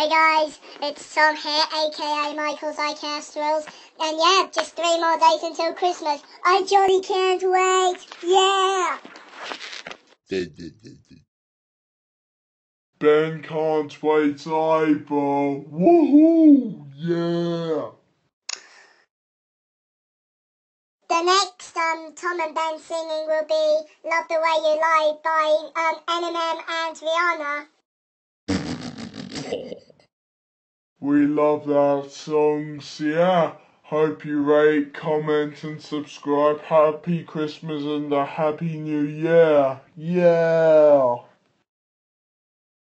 Hey guys, it's Tom here, aka Michael's iCastrals, and yeah, just three more days until Christmas. I jolly can't wait, yeah! Ben can't wait either. Woohoo! Yeah! The next um, Tom and Ben singing will be Love the Way You Lie by um, Eminem and Rihanna. We love that songs, yeah. Hope you rate, comment and subscribe. Happy Christmas and a Happy New Year. Yeah.